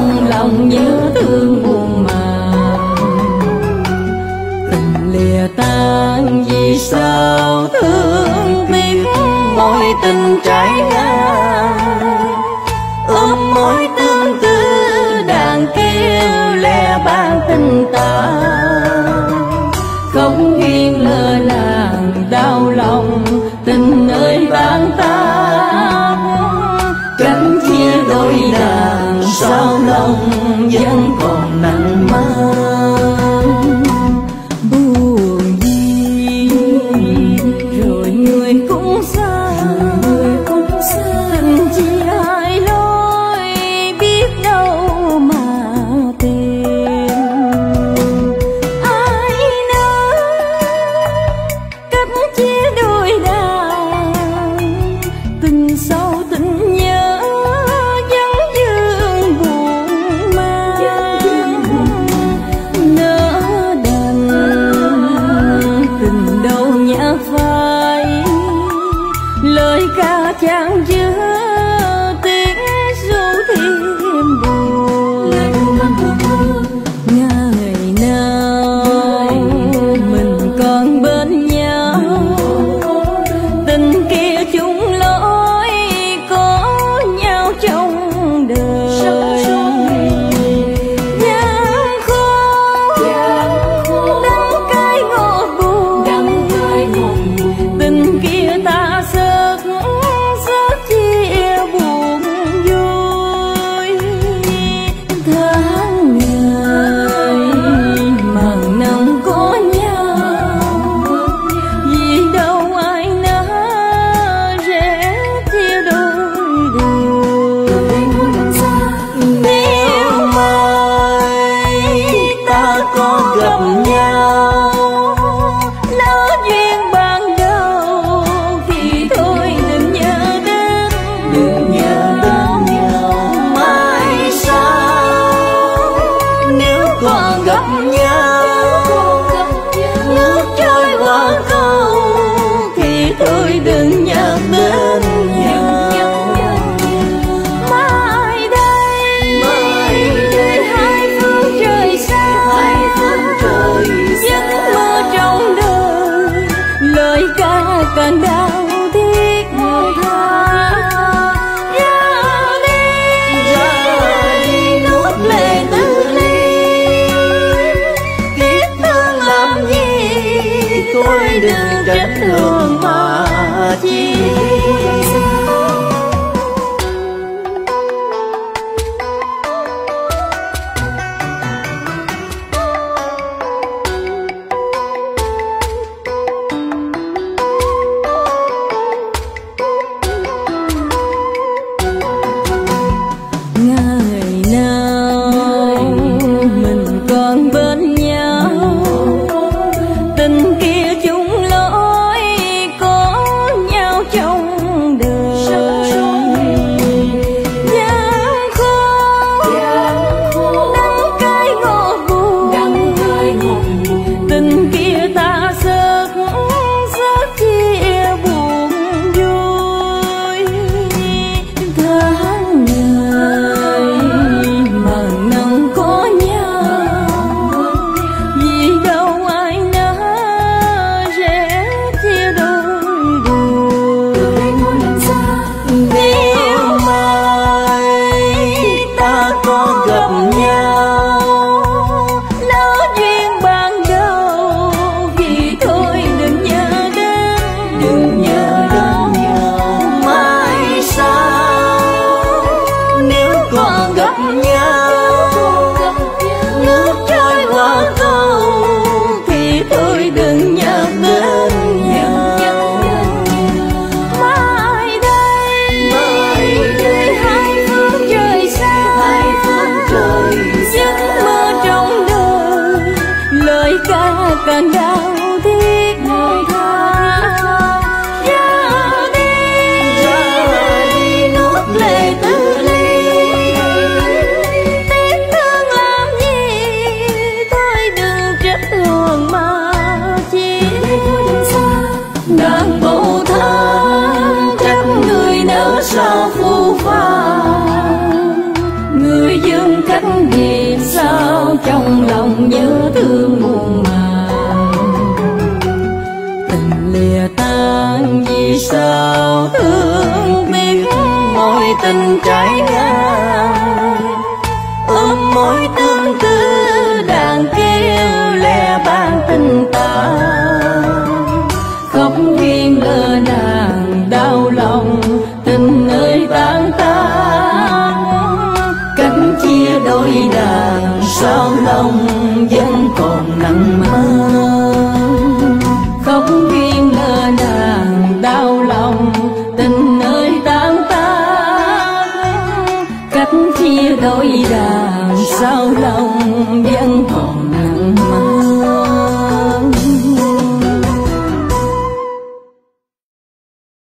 trong lòng nhớ thương buồn mà tình lìa tan vì sao thương tiếc mỗi tình sao tình nhớ vẫn vương buồn mang. Nỡ đành tình đâu nhã phai, lời ca chẳng dứt chất thương me. lòng nhớ thương muôn màng. Tình lìa tan vì sao thương biết mối tình trái ngang? Sao lòng vẫn còn nặng mơ? Không duyên nợ nàng đau lòng, tình ơi tan tan cách chia đôi đàn, sao lòng